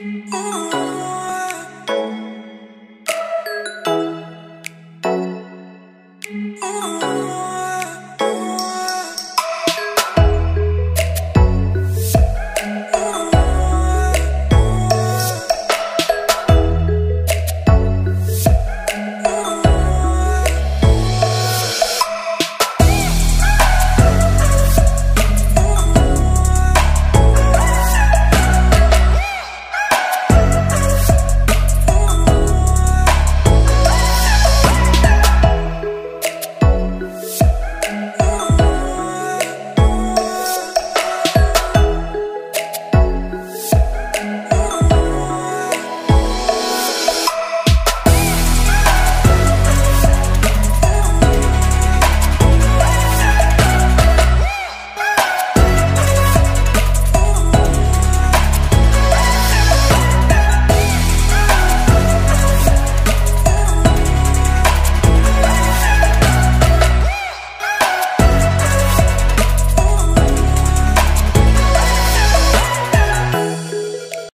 Oh.